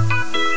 out.